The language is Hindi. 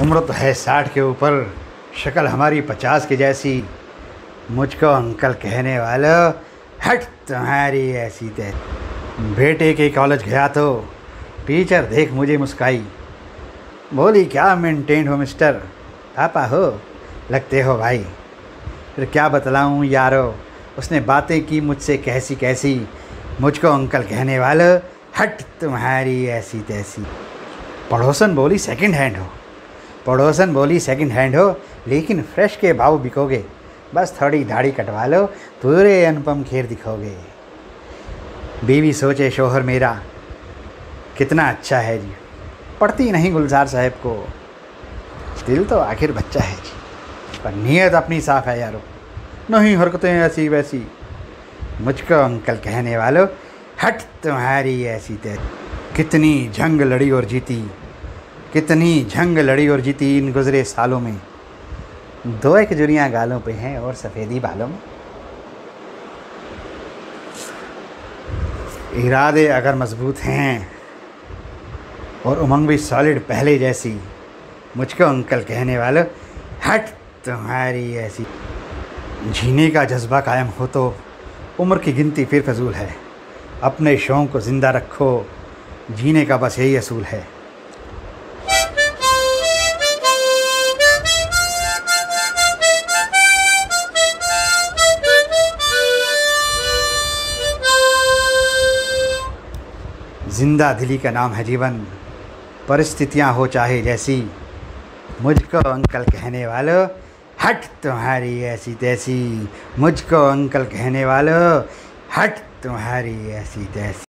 उम्र तो है साठ के ऊपर। शक्ल हमारी पचास के जैसी। मुझको अंकल कहने वाला, हट तुम्हारी ऐसी तै बेटे के कॉलेज गया तो टीचर देख मुझे मुस्काई। बोली, क्या मेंटेन हो मिस्टर? पापा हो? लगते हो भाई? फिर, क्या बतलाऊँ यारो? उसने बातें की मुझसे कैसी कैसी। मुझको अंकल कहने वाला, हट तुम्हारी ऐसी तैसी। पड़ोसन बोली सेकंड हैंड हो। पड़ोसन बोली, सेकंड हैंड हो, लेकिन फ्रेश के भाव बिकोगे। बस थोड़ी दाढ़ी कटवा लो पूरे अनुपम खेर दिखोगे। बीवी सोचे, शोहर मेरा, कितना अच्छा है जी। पढ़ती नहीं गुलजार साहब को। दिल तो आखिर बच्चा है जी। पर नीयत अपनी साफ़ है यारो। नहीं हरकतें ऐसी वैसी। मुझको अंकल कहने वालों, हट तुम्हारी ऐसी तैसी कितनी जंग लड़ी और जीती। कितनी जंग लड़ी और जीती इन गुज़रे सालों में। दो एक जुरियाँ गालों पे हैं और सफ़ेदी बालों में। इरादे अगर मज़बूत हैं और उमंग भी सॉलिड पहले जैसी, मुझको अंकल कहने वालों, हट तुम्हारी ऐसी जीने का जज्बा कायम हो तो उम्र की गिनती फिर फजूल है। अपने शौक़ को ज़िंदा रखो, जीने का बस यही असूल है। ज़िंदा दिली का नाम है जीवन। परिस्थितियाँ हो चाहे जैसी। मुझको अंकल कहने वालों, हट तुम्हारी ऐसी तैसी। मुझको अंकल कहने वालों, हट तुम्हारी ऐसी तैसी।